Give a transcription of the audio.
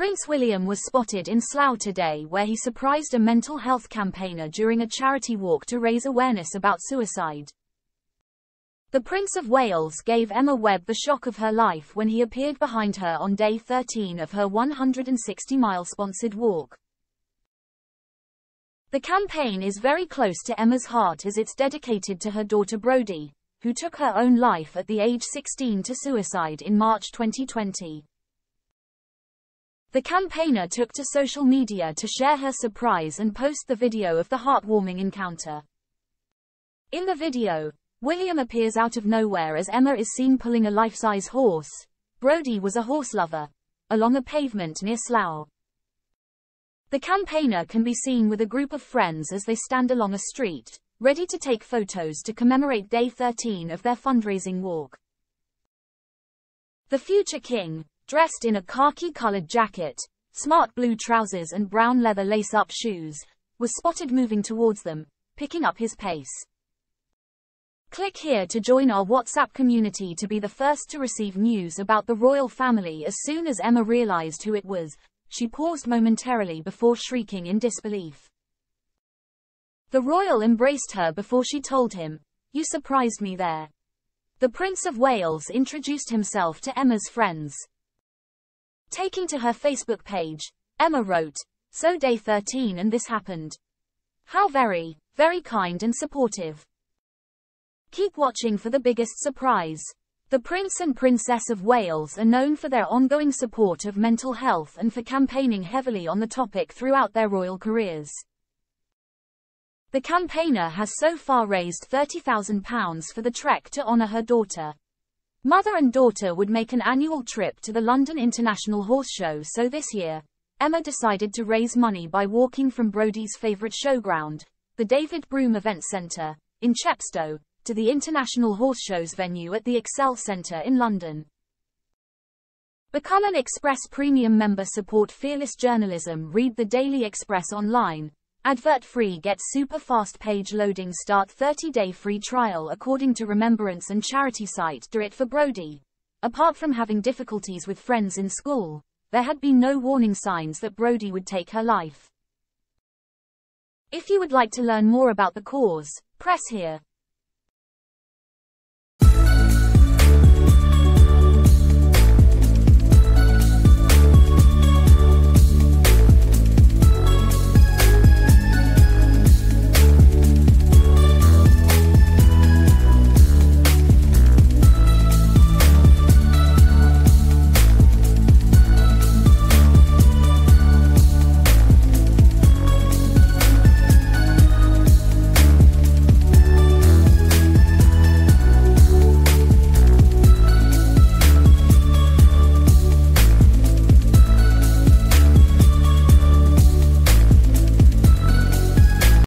Prince William was spotted in Slough today where he surprised a mental health campaigner during a charity walk to raise awareness about suicide. The Prince of Wales gave Emma Webb the shock of her life when he appeared behind her on day 13 of her 160-mile sponsored walk. The campaign is very close to Emma's heart as it's dedicated to her daughter Brodie, who took her own life at the age 16 to suicide in March 2020. The campaigner took to social media to share her surprise and post the video of the heartwarming encounter. In the video, William appears out of nowhere as Emma is seen pulling a life-size horse. Brodie was a horse lover. Along a pavement near Slough. The campaigner can be seen with a group of friends as they stand along a street, ready to take photos to commemorate day 13 of their fundraising walk. The future king, dressed in a khaki-colored jacket, smart blue trousers and brown leather lace-up shoes, was spotted moving towards them, picking up his pace. Click here to join our WhatsApp community to be the first to receive news about the royal family as soon as Emma realized who it was, she paused momentarily before shrieking in disbelief. The royal embraced her before she told him, You surprised me there. The Prince of Wales introduced himself to Emma's friends. Taking to her Facebook page, Emma wrote, So day 13 and this happened. How very, very kind and supportive. Keep watching for the biggest surprise. The Prince and Princess of Wales are known for their ongoing support of mental health and for campaigning heavily on the topic throughout their royal careers. The campaigner has so far raised £30,000 for the trek to honour her daughter. Mother and daughter would make an annual trip to the London International Horse Show so this year, Emma decided to raise money by walking from Brodie's favourite showground, the David Broom Event Centre, in Chepstow, to the International Horse Show's venue at the Excel Centre in London. Become an Express Premium member support fearless journalism read the Daily Express online, Advert free get super fast page loading start 30 day free trial according to remembrance and charity site Do It for Brodie. Apart from having difficulties with friends in school, there had been no warning signs that Brodie would take her life. If you would like to learn more about the cause, press here.